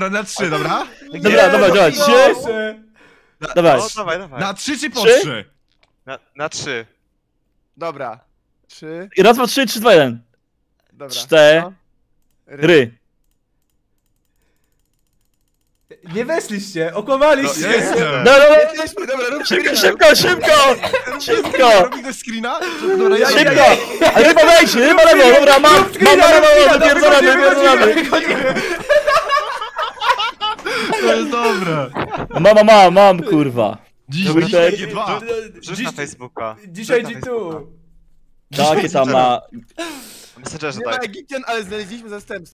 Dobra, na trzy, dobra? Dobra, dobra, dobra, trzy. Proszę. Dawaj. No, dawaj, dawaj. Na trzy czy po Trzy? trzy? Na, na trzy. Dobra. Trzy. I raz, dwa, trzy, trzy, dwa, jeden. Dobra. Cztery. No. Ry. Nie weszliście, No, okłamaliście. jestem. Dobra, dobra, Jesteśmy, dobra, rób szybko, screena. szybko, szybko! Szybko! Robi ktoś screena? Dobra, ja, ja, Szybko! ja. Ryba wejdź, ryba lewo, dobra, mam, mam, mam, mam, mam, wypierdolamy, wypierdolamy. To jest dobre. Mam, mam, mam, kurwa. Dziś, Dobra, dziś tak. takie dwa. Wrzuć Dziś, na Facebooka. dzisiaj Wrzuć na ci tu. Facebooka. Takie tam ma... Messengerze Nie ma. Egipcjan, ale znaleźliśmy zastępstwo.